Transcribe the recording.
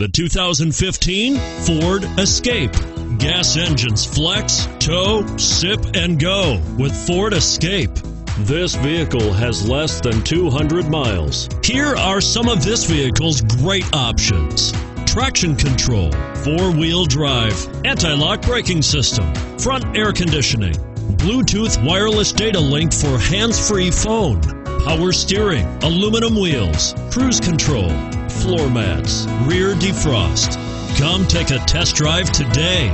The 2015 Ford Escape. Gas engines flex, tow, sip, and go with Ford Escape. This vehicle has less than 200 miles. Here are some of this vehicle's great options traction control, four wheel drive, anti lock braking system, front air conditioning, Bluetooth wireless data link for hands free phone, power steering, aluminum wheels, cruise control, floor mats, rear defrost. Come take a test drive today.